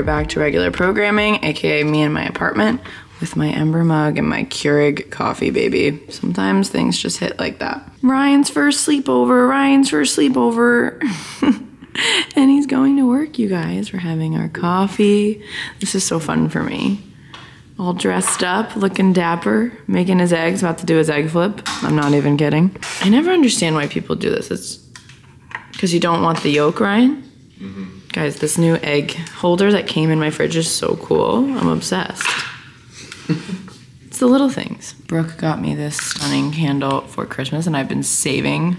Are back to regular programming, aka me in my apartment with my Ember mug and my Keurig coffee, baby. Sometimes things just hit like that. Ryan's first sleepover, Ryan's first sleepover. and he's going to work, you guys. We're having our coffee. This is so fun for me. All dressed up, looking dapper, making his eggs, about to do his egg flip. I'm not even kidding. I never understand why people do this. It's because you don't want the yolk, Ryan? Mm-hmm. Guys, this new egg holder that came in my fridge is so cool. I'm obsessed. it's the little things. Brooke got me this stunning candle for Christmas, and I've been saving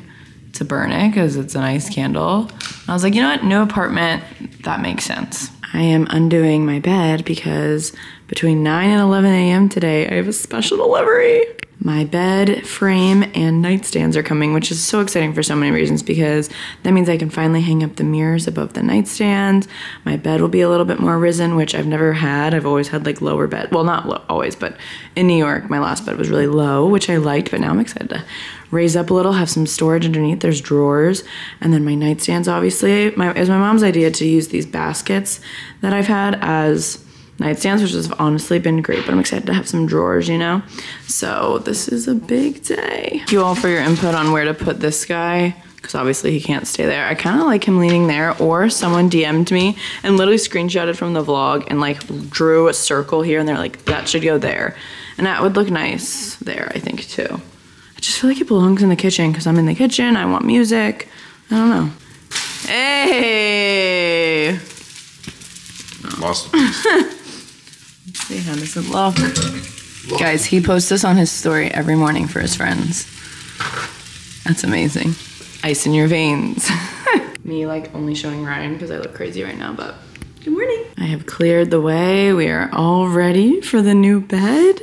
to burn it because it's a nice candle. And I was like, you know what? New apartment, that makes sense. I am undoing my bed because between 9 and 11 a.m. today, I have a special delivery. My bed frame and nightstands are coming, which is so exciting for so many reasons because that means I can finally hang up the mirrors above the nightstands. My bed will be a little bit more risen, which I've never had. I've always had like lower bed. Well, not always, but in New York, my last bed was really low, which I liked, but now I'm excited to raise up a little, have some storage underneath. There's drawers, and then my nightstands. Obviously, my, it was my mom's idea to use these baskets that I've had as nightstands, which has honestly been great. But I'm excited to have some drawers, you know. So this is a big day. Thank you all for your input on where to put this guy. Because obviously he can't stay there. I kind of like him leaning there, or someone DM'd me and literally screenshotted from the vlog and like drew a circle here, and they're like, that should go there. And that would look nice there, I think, too. I just feel like it belongs in the kitchen because I'm in the kitchen. I want music. I don't know. Hey! Lost. See how does it look? Guys, he posts this on his story every morning for his friends. That's amazing. Ice in your veins. Me like only showing Ryan because I look crazy right now, but good morning. I have cleared the way. We are all ready for the new bed.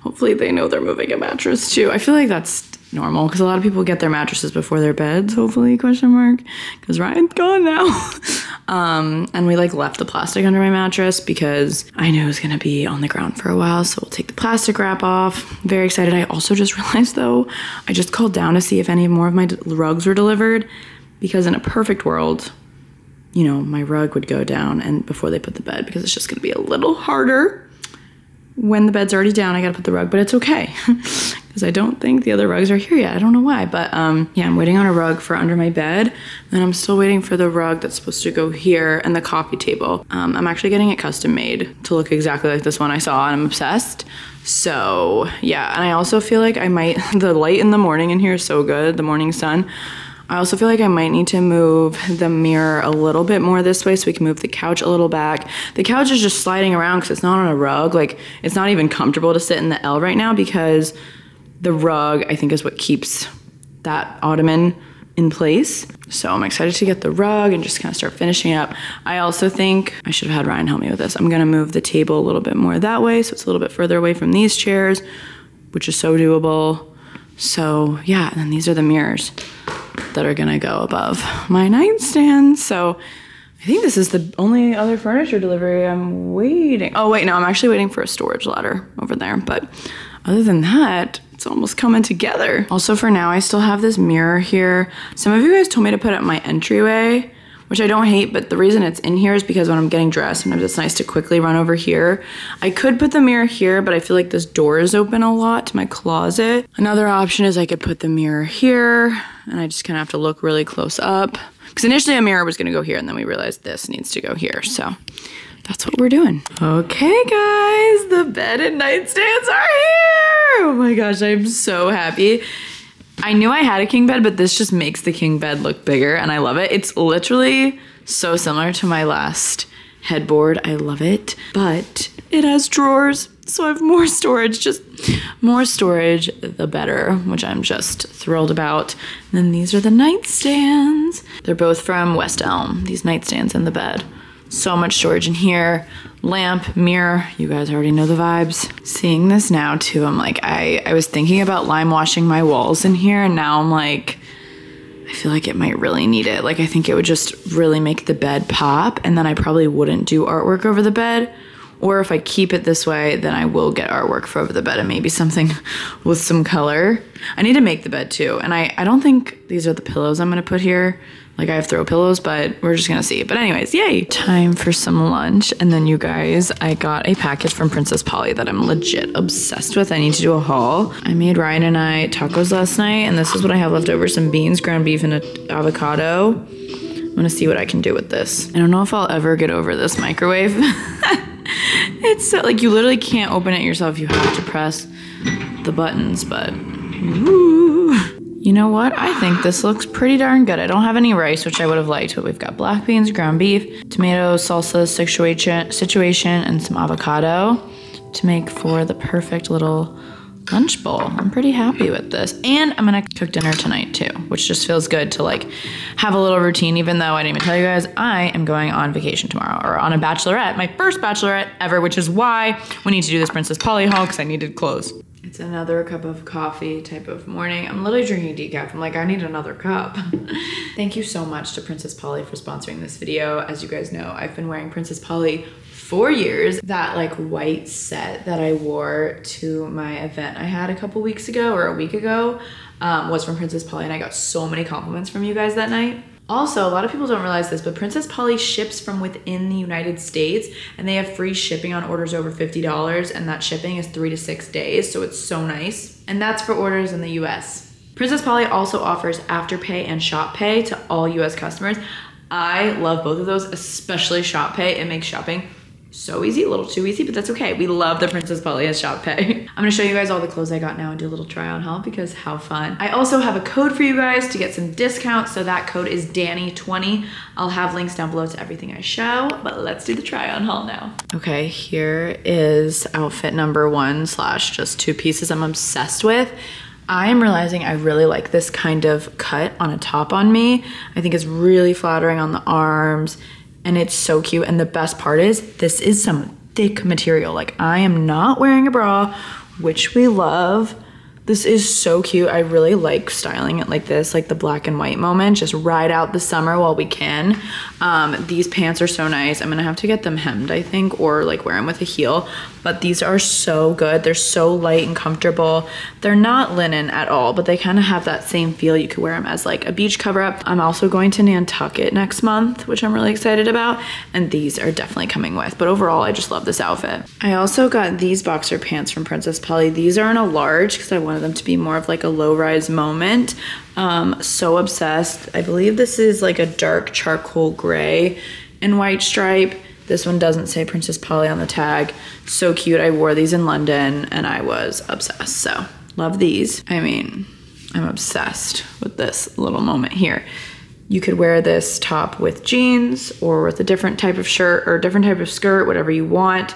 Hopefully they know they're moving a mattress too. I feel like that's normal because a lot of people get their mattresses before their beds, hopefully, question mark. Because Ryan's gone now. um, and we like left the plastic under my mattress because I knew it was gonna be on the ground for a while. So we'll take the plastic wrap off. Very excited. I also just realized though, I just called down to see if any more of my rugs were delivered because in a perfect world, you know, my rug would go down and before they put the bed because it's just gonna be a little harder when the bed's already down, I gotta put the rug, but it's okay because I don't think the other rugs are here yet. I don't know why, but um, yeah, I'm waiting on a rug for under my bed, and I'm still waiting for the rug that's supposed to go here and the coffee table. Um, I'm actually getting it custom made to look exactly like this one I saw, and I'm obsessed. So yeah, and I also feel like I might. The light in the morning in here is so good, the morning sun. I also feel like I might need to move the mirror a little bit more this way so we can move the couch a little back. The couch is just sliding around because it's not on a rug. Like, it's not even comfortable to sit in the L right now because the rug, I think, is what keeps that ottoman in place. So I'm excited to get the rug and just kind of start finishing up. I also think I should have had Ryan help me with this. I'm gonna move the table a little bit more that way so it's a little bit further away from these chairs, which is so doable. So yeah, and then these are the mirrors that are gonna go above my nightstand. So I think this is the only other furniture delivery I'm waiting. Oh wait, no, I'm actually waiting for a storage ladder over there. But other than that, it's almost coming together. Also for now, I still have this mirror here. Some of you guys told me to put it in my entryway, which I don't hate, but the reason it's in here is because when I'm getting dressed, sometimes it's nice to quickly run over here. I could put the mirror here, but I feel like this door is open a lot to my closet. Another option is I could put the mirror here, and I just kind of have to look really close up. Because initially a mirror was gonna go here, and then we realized this needs to go here, so that's what we're doing. Okay, guys, the bed and nightstands are here. Oh my gosh, I'm so happy. I knew I had a king bed, but this just makes the king bed look bigger, and I love it. It's literally so similar to my last headboard. I love it, but it has drawers, so I have more storage. Just more storage, the better, which I'm just thrilled about. And then these are the nightstands. They're both from West Elm, these nightstands and the bed. So much storage in here. Lamp, mirror, you guys already know the vibes. Seeing this now too, I'm like, I, I was thinking about lime washing my walls in here, and now I'm like, I feel like it might really need it. Like, I think it would just really make the bed pop, and then I probably wouldn't do artwork over the bed. Or if I keep it this way, then I will get artwork for over the bed and maybe something with some color. I need to make the bed too. And I, I don't think these are the pillows I'm gonna put here. Like I have throw pillows, but we're just gonna see. But anyways, yay! Time for some lunch. And then you guys, I got a package from Princess Polly that I'm legit obsessed with. I need to do a haul. I made Ryan and I tacos last night, and this is what I have left over: some beans, ground beef, and an avocado. I'm gonna see what I can do with this. I don't know if I'll ever get over this microwave. it's so, like you literally can't open it yourself. You have to press the buttons, but ooh. You know what? I think this looks pretty darn good. I don't have any rice, which I would have liked, but we've got black beans, ground beef, tomato, salsa situation, situation and some avocado to make for the perfect little lunch bowl. I'm pretty happy with this. And I'm gonna cook dinner tonight too, which just feels good to like have a little routine, even though I didn't even tell you guys, I am going on vacation tomorrow or on a bachelorette, my first bachelorette ever, which is why we need to do this Princess Polly haul because I needed clothes. It's another cup of coffee type of morning. I'm literally drinking decaf. I'm like, I need another cup. Thank you so much to Princess Polly for sponsoring this video. As you guys know, I've been wearing Princess Polly four years. That like white set that I wore to my event I had a couple weeks ago or a week ago um, was from Princess Polly and I got so many compliments from you guys that night. Also, a lot of people don't realize this, but Princess Polly ships from within the United States and they have free shipping on orders over $50 and that shipping is 3 to 6 days, so it's so nice. And that's for orders in the US. Princess Polly also offers Afterpay and Shop Pay to all US customers. I love both of those, especially Shop Pay. It makes shopping so easy, a little too easy, but that's okay. We love the Princess Polly as shop pay. I'm gonna show you guys all the clothes I got now and do a little try on haul because how fun. I also have a code for you guys to get some discounts. So that code is DANI20. I'll have links down below to everything I show, but let's do the try on haul now. Okay, here is outfit number one slash just two pieces I'm obsessed with. I am realizing I really like this kind of cut on a top on me. I think it's really flattering on the arms and it's so cute. And the best part is this is some thick material. Like I am not wearing a bra, which we love. This is so cute. I really like styling it like this, like the black and white moment. Just ride out the summer while we can. Um, these pants are so nice. I'm gonna have to get them hemmed, I think, or like wear them with a heel. But these are so good. They're so light and comfortable. They're not linen at all, but they kind of have that same feel. You could wear them as like a beach cover up. I'm also going to Nantucket next month, which I'm really excited about. And these are definitely coming with. But overall, I just love this outfit. I also got these boxer pants from Princess Polly. These are in a large because I wanted them to be more of like a low rise moment. Um, so obsessed. I believe this is like a dark charcoal gray and white stripe. This one doesn't say Princess Polly on the tag. So cute. I wore these in London and I was obsessed. So love these. I mean, I'm obsessed with this little moment here. You could wear this top with jeans or with a different type of shirt or different type of skirt, whatever you want.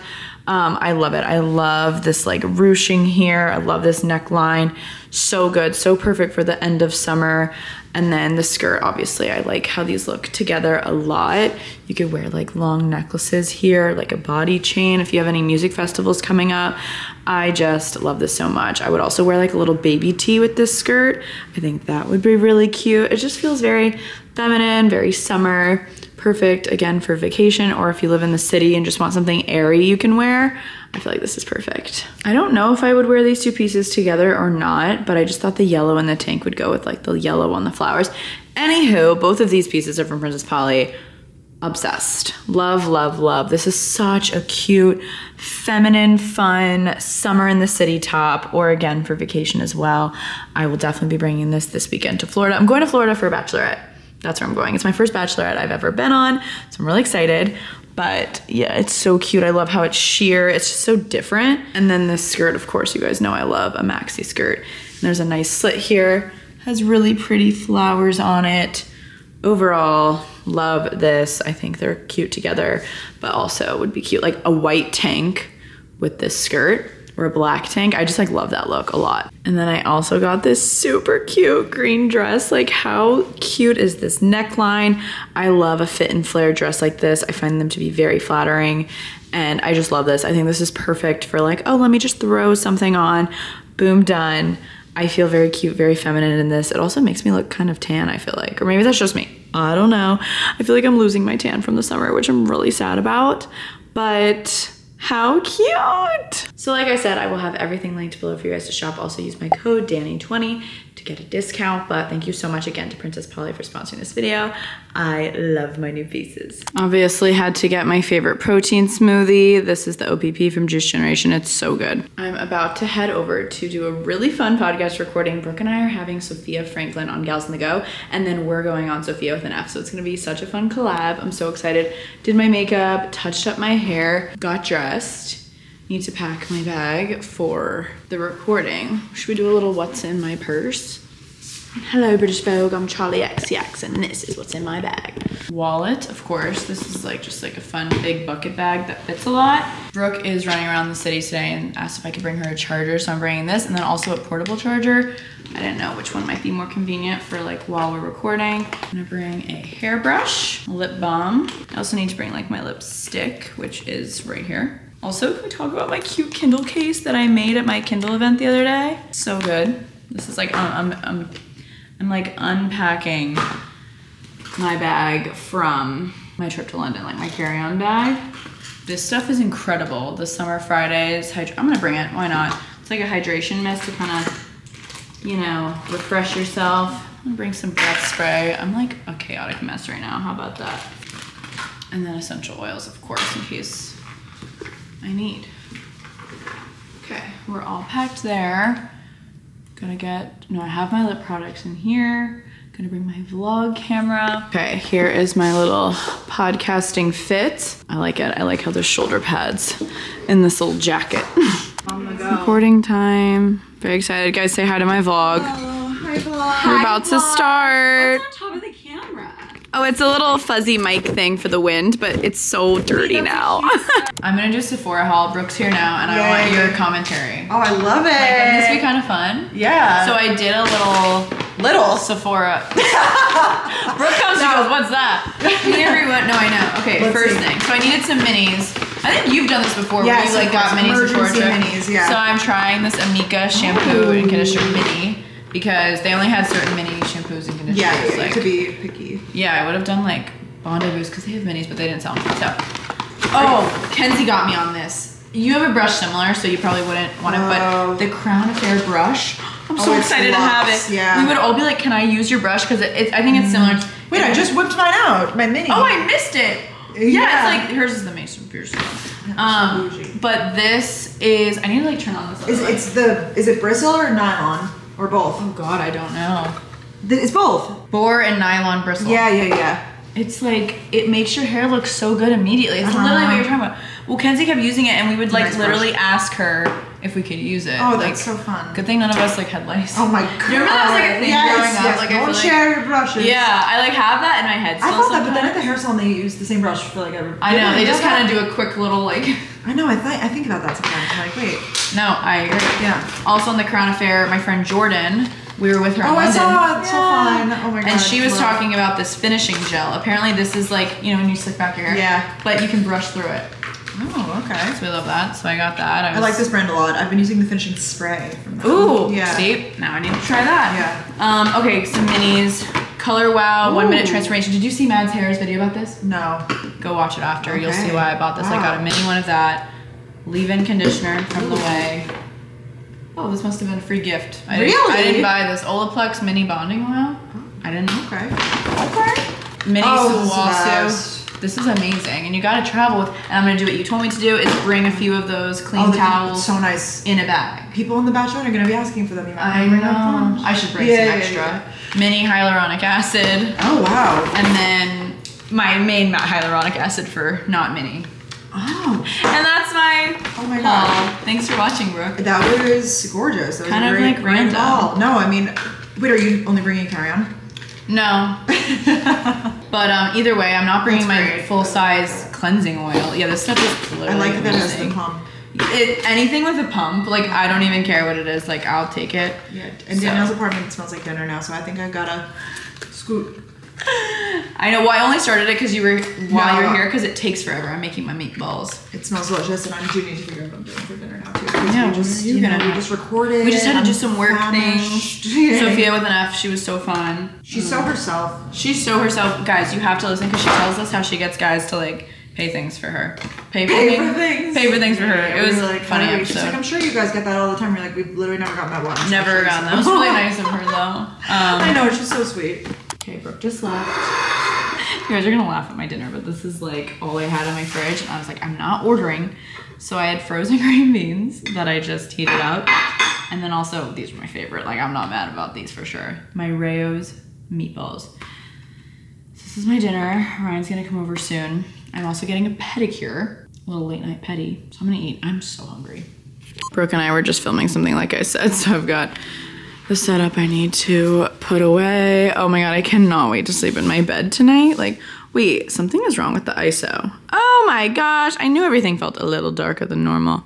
Um, I love it. I love this like ruching here. I love this neckline. So good. So perfect for the end of summer. And then the skirt, obviously, I like how these look together a lot. You could wear like long necklaces here, like a body chain if you have any music festivals coming up. I just love this so much. I would also wear like a little baby tee with this skirt. I think that would be really cute. It just feels very feminine, very summer perfect again for vacation or if you live in the city and just want something airy you can wear. I feel like this is perfect. I don't know if I would wear these two pieces together or not, but I just thought the yellow in the tank would go with like the yellow on the flowers. Anywho, both of these pieces are from Princess Polly. Obsessed. Love, love, love. This is such a cute, feminine, fun summer in the city top, or again for vacation as well. I will definitely be bringing this this weekend to Florida. I'm going to Florida for a bachelorette that's where I'm going. It's my first bachelorette I've ever been on, so I'm really excited. But yeah, it's so cute. I love how it's sheer. It's just so different. And then this skirt, of course, you guys know I love a maxi skirt. And there's a nice slit here. Has really pretty flowers on it. Overall, love this. I think they're cute together, but also would be cute like a white tank with this skirt or a black tank. I just like love that look a lot. And then I also got this super cute green dress. Like how cute is this neckline? I love a fit and flare dress like this. I find them to be very flattering and I just love this. I think this is perfect for like, oh, let me just throw something on. Boom, done. I feel very cute, very feminine in this. It also makes me look kind of tan, I feel like. Or maybe that's just me. I don't know. I feel like I'm losing my tan from the summer, which I'm really sad about. But How cute! So like I said, I will have everything linked below for you guys to shop. Also use my code DANI20 to get a discount. But thank you so much again to Princess Polly for sponsoring this video. I love my new pieces. Obviously had to get my favorite protein smoothie. This is the OPP from Juice Generation. It's so good. I'm about to head over to do a really fun podcast recording. Brooke and I are having Sofia Franklyn on Gals on the Go, and then we're going on Sofia with an F. So it's gonna be such a fun collab. I'm so excited. Did my makeup, touched up my hair, got dressed need to pack my bag for the recording. Should we do a little what's in my purse? Hello, British Vogue. I'm Charli XCX, and this is what's in my bag. Wallet, of course. This is like just like a fun big bucket bag that fits a lot. Brooke is running around the city today and asked if I could bring her a charger, so I'm bringing this, and then also a portable charger. I didn't know which one might be more convenient for like while we're recording. I'm gonna bring a hairbrush, lip balm. I also need to bring like my lipstick, which is right here. Also, can we talk about my cute Kindle case that I made at my Kindle event the other day? So good. This is like, I'm, I'm, I'm, I'm like unpacking my bag from my trip to London, like my carry-on bag. This stuff is incredible. The Summer Fridays, I'm gonna bring it, why not? It's like a hydration mist to kind of, you know, refresh yourself. I'm gonna bring some breath spray. I'm like a chaotic mess right now, how about that? And then essential oils, of course, in case I need. Okay, we're all packed there. Gonna get, no, I have my lip products in here. Gonna bring my vlog camera. Okay, here is my little podcasting fit. I like it. I like how there's shoulder pads in this little jacket. On the go. Recording time. Very excited. Guys, say hi to my vlog. Hi, vlog. We're about to start. Oh, it's a little fuzzy mic thing for the wind, but it's so dirty now. I'm gonna do Sephora haul. Brooke's here now, and I want your commentary. Oh, I love it. Like, wouldn't this be kind of fun? yeah. So I did a little little. Sephora. Brooke comes and goes, "What's that?" Everyone. No, I know. Okay, Let's first see. thing. So I needed some minis. I think you've done this before. where Yes, you like got minis Sephora minis, yeah. So I'm trying this Amika shampoo and conditioner mini because they only had certain mini shampoos and conditioners. yeah, yeah, like, to be picky. yeah, I would have done like Bondi Boost because they have minis, but they didn't sell them. So, oh, Kenzie got me on this. You have a brush similar, so you probably wouldn't want it, Oh. but the Crown Affair brush. I'm so Oh, excited to have it. yeah. We would all be like, "Can I use your brush?" Because it, it, I think it's similar. to- Wait, I just whipped mine out. My mini. Oh, I missed it. Yeah, Yeah. it's like hers is the Mason. So Um, but this is. I need to like turn on this. Is light. it's the is it bristle or nylon or both? Oh God, I don't know. It's both. Boar and nylon bristle. Yeah, yeah, yeah. It's like it makes your hair look so good immediately. It's Uh-huh. literally what you're talking about. Well, Kenzie kept using it, and we would like Nice literally ask her if we could use it. Oh, like, that's so fun. Good thing none of us like had lice. Oh my god. You remember that was like a thing yes, growing up? Yes. Like, I Don't feel like- share your brushes. Yeah, I like have that in my head. I thought that, but then at the hair salon they use the same brush for like every. I know they just kind of do a quick little like. I know. I think I think about that sometimes. I'm like, wait. No, I agree. Yeah. Also on the Crown Affair, my friend Jordan, we were with her. Oh, I saw it. So fun. Oh my god. And she was love- talking about this finishing gel. Apparently, this is like you know when you slick back your hair. Yeah. But you can brush through it. Oh, okay. So we love that. So I got that. I like this brand a lot. I've been using the finishing spray from. Ooh, yeah. See, now I need to try that. Yeah. Um. Okay, some minis. Color Wow, one minute transformation. Did you see Mads Hair's video about this? No. Go watch it after. You'll see why I bought this. I got a mini one of that. Leave-in conditioner from the way. Oh, this must have been a free gift. I Didn't, I didn't buy this Olaplex mini bonding oil. Oh. I didn't. Okay. Okay. Mini Oh, this is Suwasu. This is amazing, and you gotta travel with. And I'm gonna do what you told me to do: is bring a few of those clean Oh, towels So nice. in a bag. People in the bachelor are gonna be asking for them. You might I wanna bring up know. I should bring Yeah, some yeah, extra. yeah. Mini hyaluronic acid, Oh wow. and then my main hyaluronic acid for not mini. Oh. And that's my Oh my haul. god. Thanks for watching, Brooke. That was gorgeous. That was Kind a of, great, like, random. haul. No, I mean, wait, are you only bringing carry on? No, but um, either way, I'm not bringing That's my great. full size cleansing oil. Yeah, this stuff is I like that it has the amazing. It, anything with a pump, like I don't even care what it is. Like I'll take it. Yeah, and So- Danielle's apartment smells like dinner now, so I think I gotta scoot. I know. Well, I only started it because you were while No. you're here because it takes forever. I'm making my meatballs. It smells delicious, and I do need to figure out what I'm doing for dinner now too. Yeah, we just, you you know, we just recorded. We just had to do some work famished. things. Sofia with an F. She was so fun. She's so mm. herself. She's so herself. Guys, you have to listen because she tells us how she gets guys to like pay things for her. Pay for, Pay things. for things. Pay for things for her. Yeah, It was were like funny "Hungry." She's like, I'm sure you guys get that all the time. You're like, we've literally never gotten that one. Never gotten that. It was really nice of her though. I Um, know, she's so sweet. okay, Brooke just left. You guys are gonna laugh at my dinner, but this is like all I had in my fridge, and I was like, I'm not ordering. So I had frozen green beans that I just heated up, and then also these were my favorite. Like I'm not mad about these for sure. My Rao's meatballs. This is my dinner. Ryan's gonna come over soon. I'm also getting a pedicure, a little late night pedi. So I'm gonna eat. I'm so hungry. Brooke and I were just filming something, like I said. So I've got the setup I need to put away. Oh my god, I cannot wait to sleep in my bed tonight. Like, wait, something is wrong with the ISO. Oh my gosh, I knew everything felt a little darker than normal.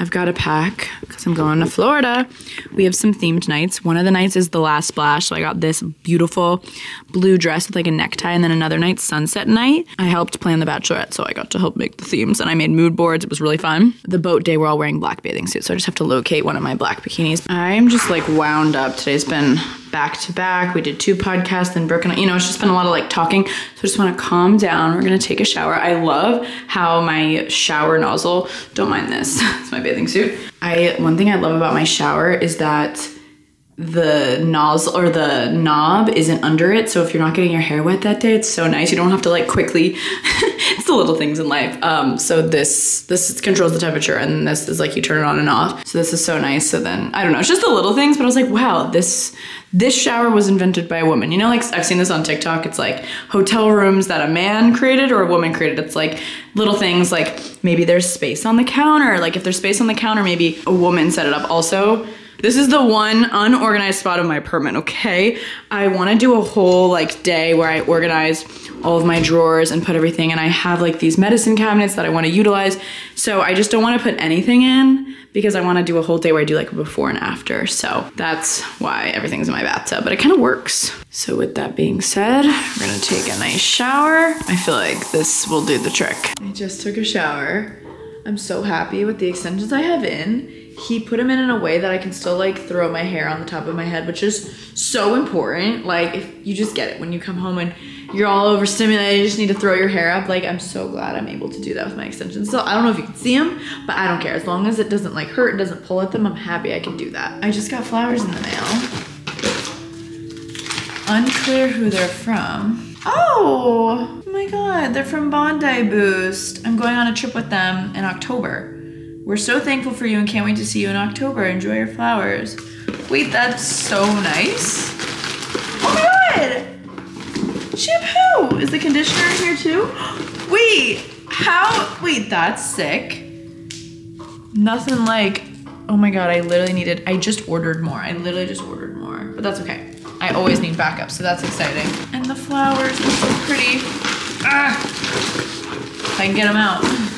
I've got a pack because I'm going to Florida. We have some themed nights. One of the nights is the last splash. So I got this beautiful blue dress with like a necktie, and then another night, sunset night. I helped plan the bachelorette, so I got to help make the themes and I made mood boards. It was really fun. The boat day, we're all wearing black bathing suits, so I just have to locate one of my black bikinis. I'm just like wound up. Today's been back to back. We did two podcasts, then I, you know, it's just been a lot of like talking. So I just want to calm down. We're gonna take a shower. I love how my shower nozzle, don't mind this, it's my bathing suit. I one thing I love about my shower is that the nozzle or the knob isn't under it. So if you're not getting your hair wet that day, it's so nice. You don't have to like quickly. it's the little things in life. Um, so this this controls the temperature, and this is like you turn it on and off. So this is so nice. So then I don't know, it's just the little things. But I was like, wow, this this shower was invented by a woman. You know, like I've seen this on TikTok. It's like hotel rooms that a man created or a woman created. It's like little things like maybe there's space on the counter. Like if there's space on the counter, maybe a woman set it up. Also. This is the one unorganized spot of my apartment, okay? I wanna do a whole like day where I organize all of my drawers and put everything and I have like these medicine cabinets that I wanna utilize. So I just don't wanna put anything in because I wanna do a whole day where I do like a before and after. So that's why everything's in my bathtub, but it kinda works. So with that being said, we're gonna take a nice shower. I feel like this will do the trick. I just took a shower. I'm so happy with the extensions I have in. He put them in in a way that I can still like throw my hair on the top of my head, which is so important. Like if you just get it when you come home and you're all overstimulated, you just need to throw your hair up. Like I'm so glad I'm able to do that with my extensions. So I don't know if you can see them, but I don't care. As long as it doesn't like hurt and doesn't pull at them, I'm happy I can do that. I just got flowers in the mail. Unclear who they're from. Oh, oh my god, they're from Bondi Boost. I'm going on a trip with them in October. We're so thankful for you and can't wait to see you in October. Enjoy your flowers. Wait, that's so nice. Oh my god! Shampoo! Is the conditioner in here too? Wait, how? Wait, that's sick. Nothing like, oh my god, I literally needed, I just ordered more. I literally just ordered more, but that's okay. I always need backup, so that's exciting. And the flowers are so pretty. Ah! If I can get them out.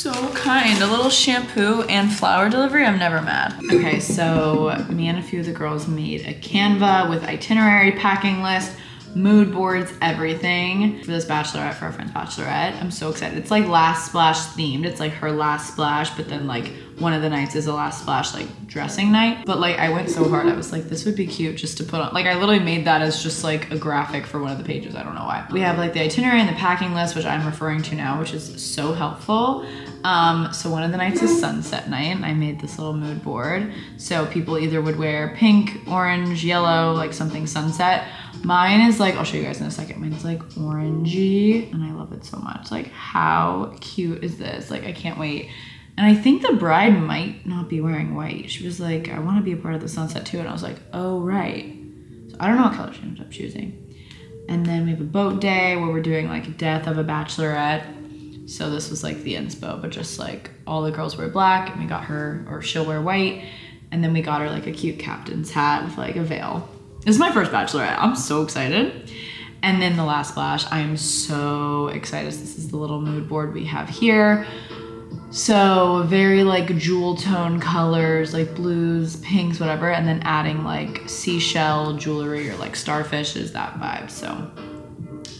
So kind. A little shampoo and flower delivery. I'm never mad. Okay, so me and a few of the girls made a Canva with itinerary, packing list, mood boards, everything for this bachelorette, for our friend's bachelorette. I'm so excited. It's like last splash themed. It's like her last splash, but then like one of the nights is a last splash like dressing night. But like I went so hard. I was like, this would be cute just to put on. Like I literally made that as just like a graphic for one of the pages. I don't know why. We have like the itinerary and the packing list, which I'm referring to now, which is so helpful. Um, so one of the nights is sunset night, and I made this little mood board. So people either would wear pink, orange, yellow, like something sunset. Mine is like, I'll show you guys in a second. Mine's like orangey, and I love it so much. Like, how cute is this? Like, I can't wait. And I think the bride might not be wearing white. She was like, I want to be a part of the sunset too. And I was like, oh, right. So I don't know what color she ended up choosing. And then we have a boat day where we're doing like death of a bachelorette. So this was like the inspo, but just like all the girls wear black and we got her, or she'll wear white. And then we got her like a cute captain's hat with like a veil. This is my first bachelorette. I'm so excited. And then the last splash, I'm so excited. This is the little mood board we have here. So very like jewel tone colors, like blues, pinks, whatever, and then adding like seashell jewelry or like starfish is that vibe. So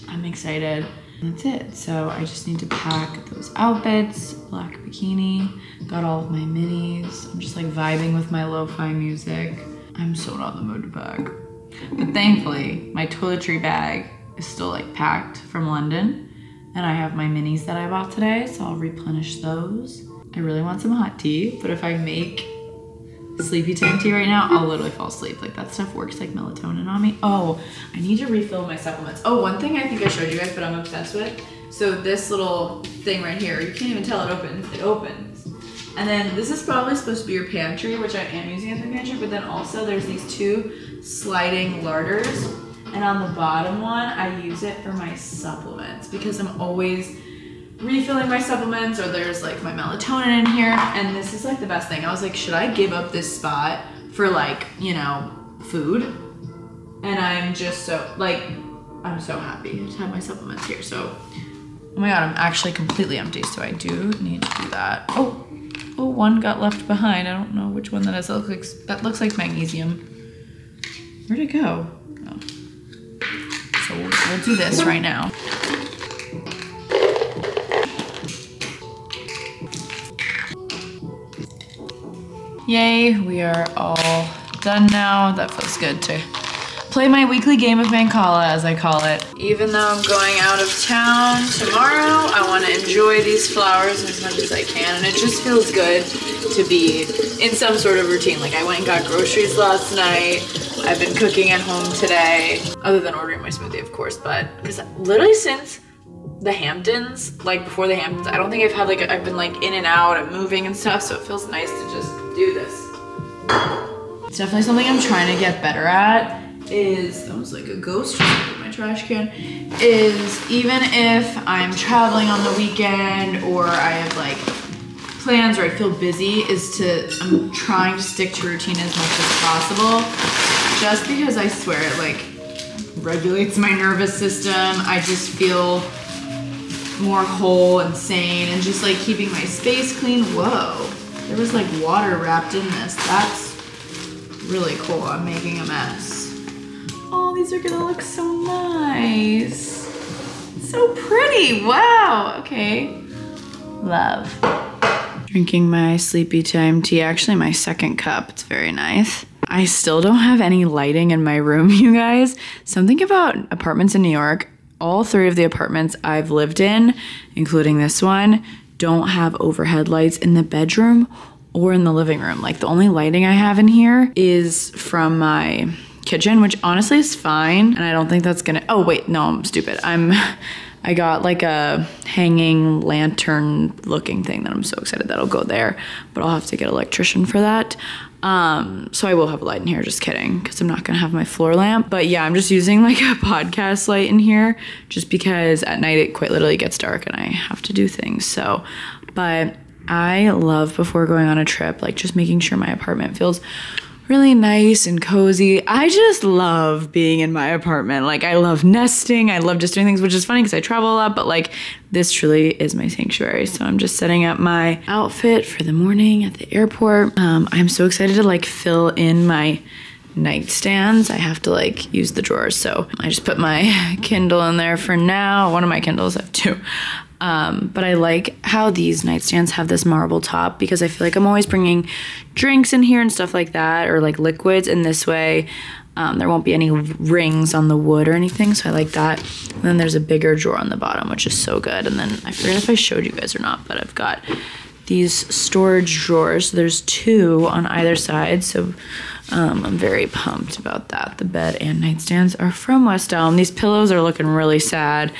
I'm excited. That's it. So I just need to pack those outfits, black bikini, got all of my minis. I'm just like vibing with my lo-fi music. I'm so not in the mood to pack. But thankfully, my toiletry bag is still like packed from London. And I have my minis that I bought today, so I'll replenish those. I really want some hot tea, but if I make sleepy time tea right now, I'll literally fall asleep. Like that stuff works like melatonin on me. Oh, I need to refill my supplements. Oh, one thing I think I showed you guys, but I'm obsessed with. So this little thing right here, you can't even tell it opens. It opens. And then this is probably supposed to be your pantry, which I am using as my pantry, but then also there's these two sliding larders. And on the bottom one, I use it for my supplements because I'm always refilling my supplements or there's like my melatonin in here. And this is like the best thing. I was like, should I give up this spot for like, you know, food? And I'm just so, like, I'm so happy to have my supplements here. So, oh my god, I'm actually completely empty. So I do need to do that. Oh, oh, one got left behind. I don't know which one that is. That looks like, that looks like magnesium. Where'd it go? Oh. So we'll, we'll do this right now. Yay, we are all done now. That feels good to play my weekly game of Mancala, as I call it. Even though I'm going out of town tomorrow, I want to enjoy these flowers as much as I can, and it just feels good to be in some sort of routine. Like I went and got groceries last night. I've been cooking at home today, other than ordering my smoothie, of course, but because literally since the Hamptons, like before the Hamptons, I don't think I've had like, I've been like in and out and moving and stuff, so it feels nice to just do this. It's definitely something I'm trying to get better at is, that was like a ghost in my trash can, is even if I'm traveling on the weekend or I have like plans or I feel busy is to, I'm trying to stick to routine as much as possible. Just because I swear it like regulates my nervous system. I just feel more whole and sane and just like keeping my space clean. Whoa, there was like water wrapped in this. That's really cool. I'm making a mess. Oh, these are gonna look so nice. So pretty, wow, okay. Love. Drinking my sleepy time tea, actually my second cup, it's very nice. I still don't have any lighting in my room, you guys. Something about apartments in New York, all three of the apartments I've lived in, including this one, don't have overhead lights in the bedroom or in the living room. Like the only lighting I have in here is from my kitchen, which honestly is fine. And I don't think that's gonna, oh wait, no, I'm stupid. I'm, I got like a hanging lantern looking thing that I'm so excited that'll go there, but I'll have to get an electrician for that. Um, so I will have a light in here, just kidding, because I'm not gonna have my floor lamp. But yeah, I'm just using like a podcast light in here just because at night it quite literally gets dark and I have to do things. So, but I love before going on a trip, like just making sure my apartment feels really nice and cozy. I just love being in my apartment. Like, I love nesting. I love just doing things, which is funny because I travel a lot, but like, this truly is my sanctuary. So I'm just setting up my outfit for the morning at the airport. Um, I'm so excited to like fill in my nightstands. I have to like use the drawers. So I just put my Kindle in there for now. One of my Kindles, I have two. Um, but I like how these nightstands have this marble top because I feel like I'm always bringing drinks in here and stuff like that, or like liquids. In this way, um, there won't be any rings on the wood or anything, so I like that. And then there's a bigger drawer on the bottom, which is so good. And then I forget if I showed you guys or not, but I've got these storage drawers. There's two on either side, so um, I'm very pumped about that. The bed and nightstands are from West Elm. These pillows are looking really sad.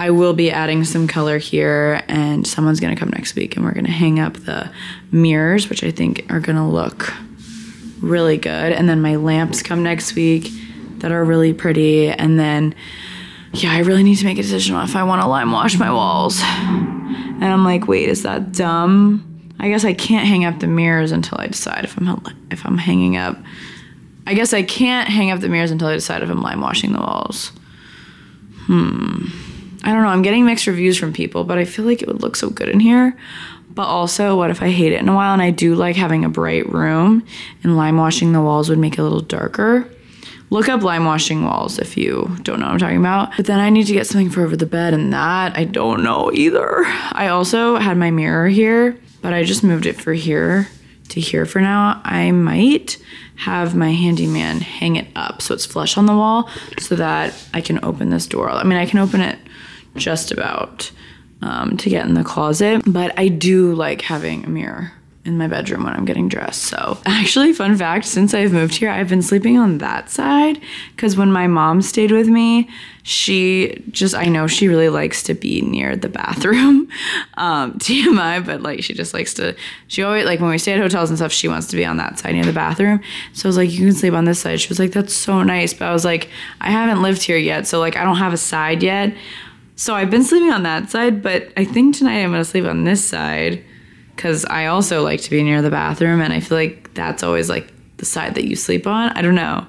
I will be adding some color here, and someone's gonna come next week, and we're gonna hang up the mirrors, which I think are gonna look really good. And then my lamps come next week that are really pretty. And then, yeah, I really need to make a decision on if I want to lime wash my walls. And I'm like, wait, is that dumb? I guess I can't hang up the mirrors until I decide if I'm if I'm hanging up. I guess I can't hang up the mirrors until I decide if I'm lime washing the walls. Hmm. I don't know. I'm getting mixed reviews from people, but I feel like it would look so good in here. But also, what if I hate it in a while and I do like having a bright room and lime washing the walls would make it a little darker? Look up lime washing walls if you don't know what I'm talking about. But then I need to get something for over the bed, and that I don't know either. I also had my mirror here, but I just moved it for here to here for now. I might have my handyman hang it up so it's flush on the wall so that I can open this door. I mean, I can open it just about um, to get in the closet, but I do like having a mirror in my bedroom when I'm getting dressed. So, actually, fun fact since I've moved here, I've been sleeping on that side because when my mom stayed with me, she just, I know she really likes to be near the bathroom. Um, TMI, but like she just likes to, she always, like when we stay at hotels and stuff, she wants to be on that side near the bathroom. So I was like, you can sleep on this side. She was like, that's so nice. But I was like, I haven't lived here yet. So, like, I don't have a side yet. So I've been sleeping on that side, but I think tonight I'm gonna sleep on this side because I also like to be near the bathroom, and I feel like that's always like the side that you sleep on. I don't know.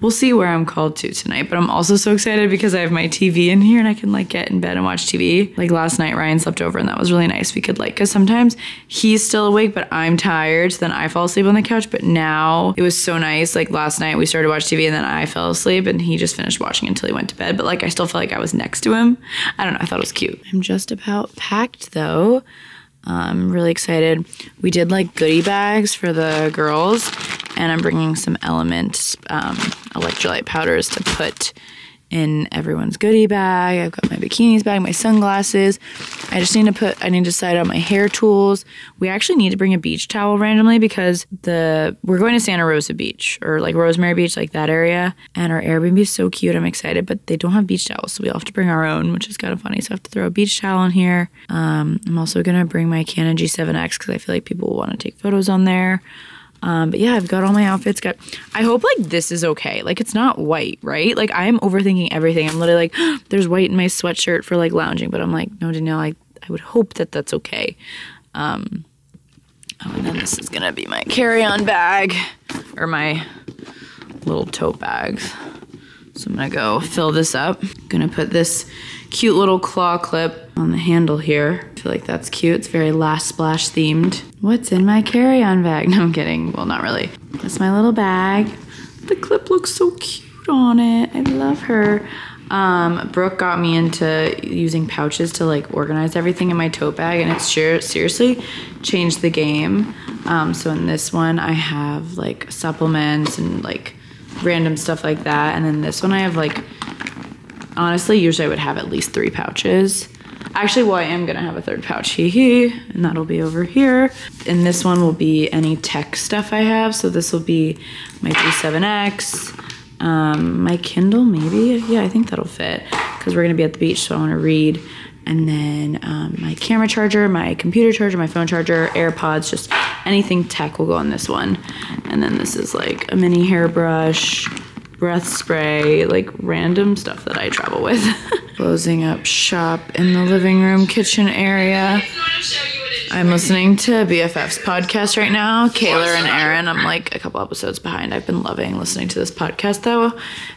We'll see where I'm called to tonight, but I'm also so excited because I have my TV in here and I can like get in bed and watch TV. Like last night, Ryan slept over and that was really nice. We could like, cause sometimes he's still awake, but I'm tired. So then I fall asleep on the couch. But now it was so nice. Like last night, we started to watch TV and then I fell asleep and he just finished watching until he went to bed. But like, I still felt like I was next to him. I don't know. I thought it was cute. I'm just about packed though. I'm really excited. We did like goodie bags for the girls, and I'm bringing some LMNT um, electrolyte powders to put in everyone's goodie bag. I've got my bikinis bag, my sunglasses. I just need to put, I need to decide on my hair tools. We actually need to bring a beach towel randomly because the, we're going to Santa Rosa Beach or like Rosemary Beach, like that area. And our Airbnb is so cute. I'm excited, but they don't have beach towels. So we all have to bring our own, which is kind of funny. So I have to throw a beach towel in here. Um, I'm also going to bring my Canon G7X because I feel like people will want to take photos on there. Um, but yeah, I've got all my outfits. Got. I hope like this is okay. Like it's not white, right? Like I'm overthinking everything. I'm literally like, there's white in my sweatshirt for like lounging, but I'm like, no, Danielle, I I would hope that that's okay. Um, oh, and then this is gonna be my carry-on bag or my little tote bags. So I'm gonna go fill this up. gonna put this cute little claw clip on the handle here. I feel like that's cute. It's very last splash themed. What's in my carry-on bag? No, I'm kidding. Well, not really. That's my little bag. The clip looks so cute on it. I love her. Um, Brooke got me into using pouches to like organize everything in my tote bag, and it's sure, seriously changed the game. Um, so in this one, I have like supplements and like random stuff like that, and then this one I have like honestly, usually I would have at least three pouches. Actually, well, I am gonna have a third pouch, hee hee, and that'll be over here. And this one will be any tech stuff I have. So this will be my G7X, um, my Kindle, maybe. Yeah, I think that'll fit because we're gonna be at the beach, so I wanna read. And then um, my camera charger, my computer charger, my phone charger, AirPods, just anything tech will go on this one. And then this is like a mini hairbrush, breath spray, like random stuff that I travel with. Closing up shop in the living room kitchen area. I'm listening to BFF's podcast right now, Kayla and Aaron. I'm like a couple episodes behind. I've been loving listening to this podcast though,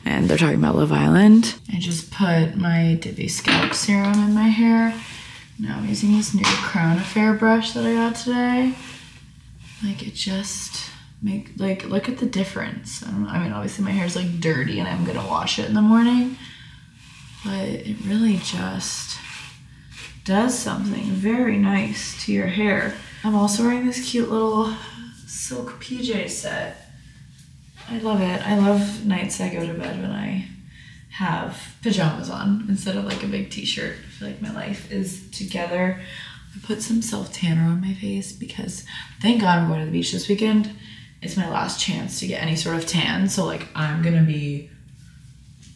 and they're talking about Love Island. I just put my Divi scalp serum in my hair. Now I'm using this new Crown Affair brush that I got today. Like it just make like look at the difference. I, I mean, obviously my hair is like dirty and I'm gonna wash it in the morning, but it really just does something very nice to your hair. I'm also wearing this cute little silk PJ set. I love it. I love nights I go to bed when I have pajamas on instead of like a big t-shirt. I feel like my life is together. I put some self tanner on my face because thank God I'm going to the beach this weekend it's my last chance to get any sort of tan. So like I'm gonna be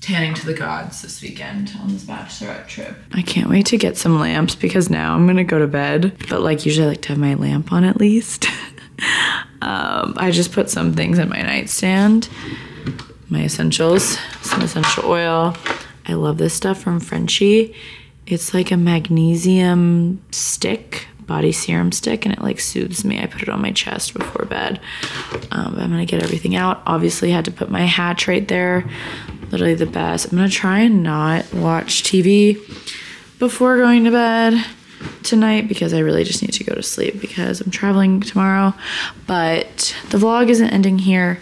tanning to the gods this weekend on this bachelorette trip. I can't wait to get some lamps because now I'm gonna go to bed. But like usually I like to have my lamp on at least. um, I just put some things in my nightstand. My essentials, some essential oil. I love this stuff from Frenchie. It's like a magnesium stick body serum stick and it like soothes me. I put it on my chest before bed. Um, I'm gonna get everything out. Obviously, had to put my hatch right there. Literally the best. I'm gonna try and not watch TV before going to bed tonight because I really just need to go to sleep because I'm traveling tomorrow. But the vlog isn't ending here.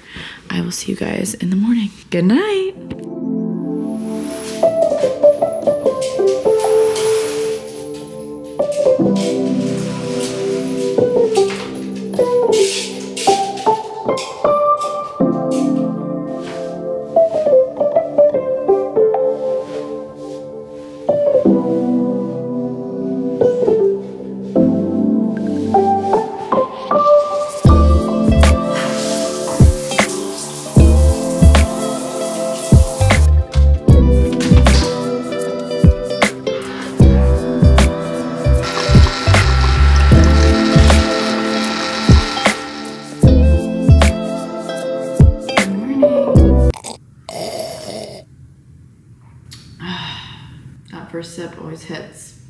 I will see you guys in the morning. Good night. First sip always hits.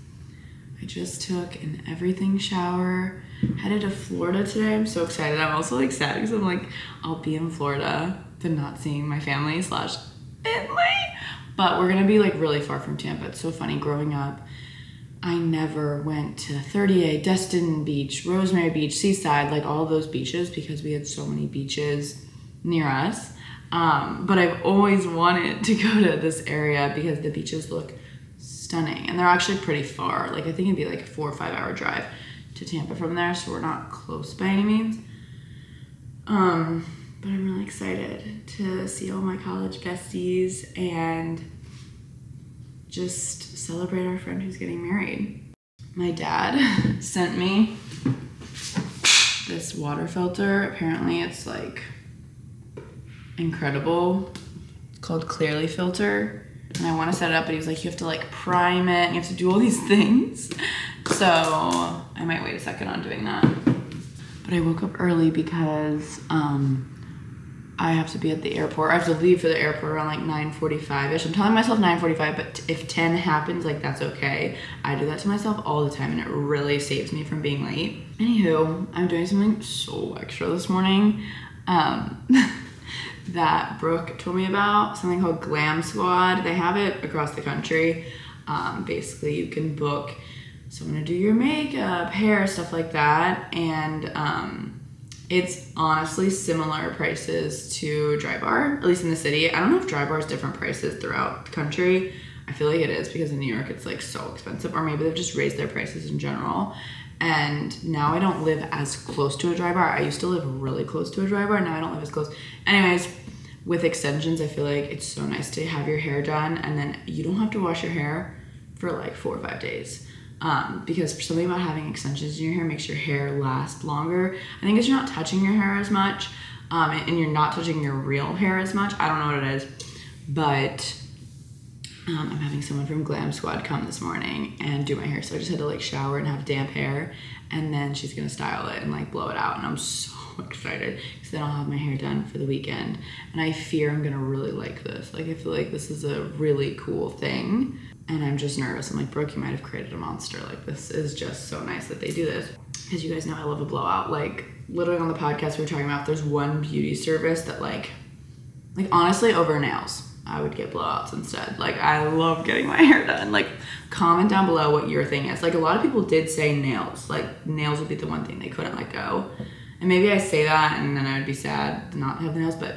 I just took an everything shower. Headed to Florida today. I'm so excited. I'm also like sad because I'm like, I'll be in Florida, but not seeing my family slash family. But we're gonna be like really far from Tampa. It's so funny. Growing up, I never went to 30A, Destin Beach, Rosemary Beach, Seaside, like all those beaches because we had so many beaches near us. Um, but I've always wanted to go to this area because the beaches look stunning and they're actually pretty far. Like I think it'd be like a four or five hour drive to Tampa from there, so we're not close by any means. Um, but I'm really excited to see all my college besties and just celebrate our friend who's getting married. My dad sent me this water filter. Apparently, it's like incredible. It's called Clearly Filter. And I want to set it up, but he was like, you have to like prime it, and you have to do all these things. So I might wait a second on doing that. But I woke up early because um, I have to be at the airport. I have to leave for the airport around like 9:45ish. I'm telling myself 9:45, but if 10 happens, like that's okay. I do that to myself all the time, and it really saves me from being late. Anywho, I'm doing something so extra this morning. Um, that Brooke told me about something called Glam Squad. They have it across the country. Um, basically, you can book someone to do your makeup, hair, stuff like that, and um, it's honestly similar prices to Drybar, at least in the city. I don't know if Drybar is different prices throughout the country. I feel like it is because in New York it's like so expensive, or maybe they've just raised their prices in general. And now I don't live as close to a dry bar. I used to live really close to a dry bar. Now I don't live as close. Anyways, with extensions, I feel like it's so nice to have your hair done and then you don't have to wash your hair for like four or five days. Um, because something about having extensions in your hair makes your hair last longer. I think it's you're not touching your hair as much um, and you're not touching your real hair as much. I don't know what it is, but um, I'm having someone from Glam Squad come this morning and do my hair. So I just had to like shower and have damp hair, and then she's gonna style it and like blow it out. And I'm so excited because then I'll have my hair done for the weekend. And I fear I'm gonna really like this. Like I feel like this is a really cool thing. And I'm just nervous. I'm like, Brooke, you might have created a monster. Like this is just so nice that they do this. Because you guys know I love a blowout. Like literally on the podcast we were talking about, there's one beauty service that like like honestly over nails i would get blowouts instead. Like i love getting my hair done. Like comment down below what your thing is. Like a lot of people did say nails. Like nails would be the one thing they couldn't let go. And maybe i say that and then i would be sad to not have nails but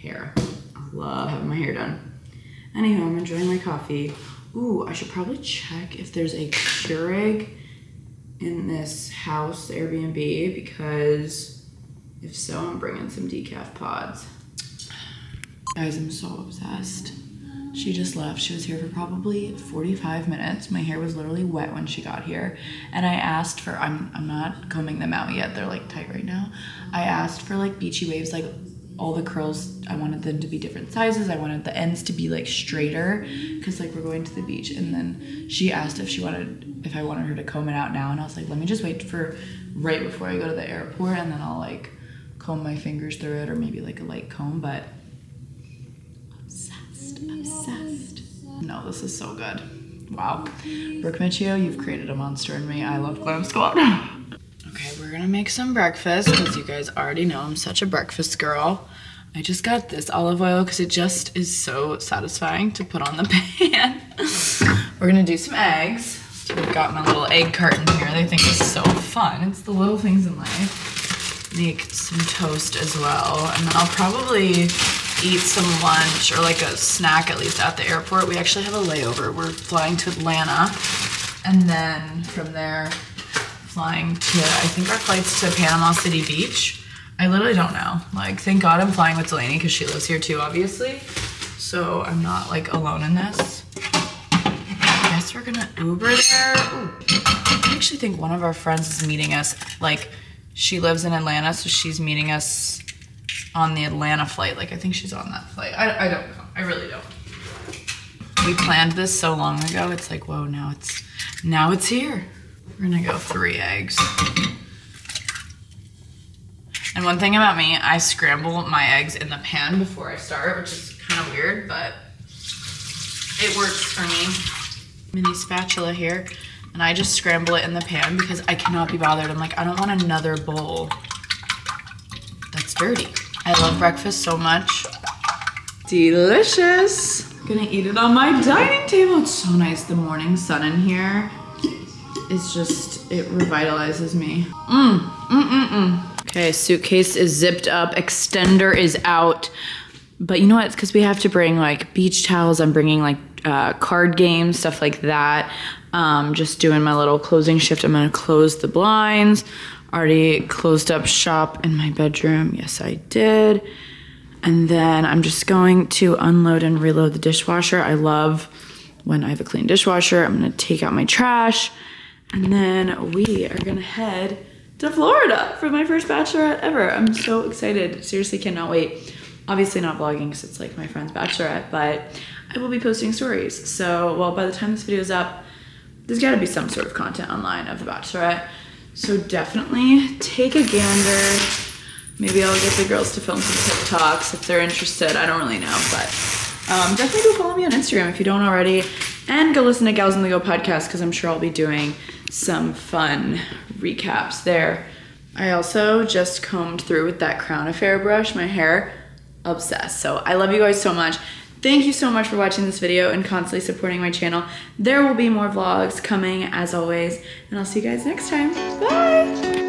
hair. I love having my hair done. Anywho i'm enjoying my coffee. Ooh i should probably check if there's a keurig in this house airbnb because if so i'm bringing some decaf pods Guys, I'm so obsessed. She just left. She was here for probably 45 minutes. My hair was literally wet when she got here. And I asked for I'm I'm not combing them out yet. They're like tight right now. I asked for like beachy waves like all the curls I wanted them to be different sizes. I wanted the ends to be like straighter cuz like we're going to the beach and then she asked if she wanted if I wanted her to comb it out now and I was like, "Let me just wait for right before I go to the airport and then I'll like comb my fingers through it or maybe like a light comb, but obsessed, obsessed. No, this is so good. Wow. Brooke Miccio, you've created a monster in me. I love Glam Squad. Okay, we're gonna make some breakfast because you guys already know I'm such a breakfast girl. I just got this olive oil because it just is so satisfying to put on the pan. we're gonna do some eggs. We've got my little egg carton here. They think it's so fun. It's the little things in life. Make some toast as well. And then I'll probably eat some lunch or like a snack at least at the airport. We actually have a layover. We're flying to Atlanta and then from there flying to I think our flight's to Panama City Beach. I literally don't know. Like thank God I'm flying with Delaney because she lives here too, obviously. So I'm not like alone in this. I guess we're gonna Uber there. Ooh. I actually think one of our friends is meeting us. Like she lives in Atlanta, so she's meeting us on the Atlanta flight. Like I think she's on that flight. I, I don't know. I really don't. We planned this so long ago. It's like, whoa, now it's now it's here. We're gonna go three eggs. And one thing about me, I scramble my eggs in the pan before I start, which is kind of weird, but it works for me. mini spatula here and I just scramble it in the pan because I cannot be bothered. I'm like, I don't want another bowl that's dirty. I love breakfast so much. Delicious. Gonna eat it on my dining table. It's so nice. The morning sun in here. It's just, it revitalizes me. Mmm, mm, mm, mm. Okay, suitcase is zipped up. Extender is out. But you know what? It's because we have to bring like beach towels. I'm bringing like uh, card games, stuff like that. Um, just doing my little closing shift. I'm gonna close the blinds. Already closed up shop in my bedroom. Yes, I did. And then I'm just going to unload and reload the dishwasher. I love when I have a clean dishwasher. I'm gonna take out my trash and then we are gonna head to Florida for my first bachelorette ever. I'm so excited. Seriously, cannot wait. Obviously not vlogging because it's like my friend's bachelorette, but I will be posting stories. So, well, by the time this video is up, there's gotta be some sort of content online of the bachelorette. So definitely take a gander Maybe I'll get the girls to film some TikToks if they're interested. I don't really know, but um, definitely go follow me on Instagram if you don't already. And go listen to Gals on the Go podcast because I'm sure I'll be doing some fun recaps there. I also just combed through with that Crown Affair brush my hair. Obsessed. So I love you guys so much. Thank you so much for watching this video and constantly supporting my channel. There will be more vlogs coming as always, and I'll see you guys next time. Bye!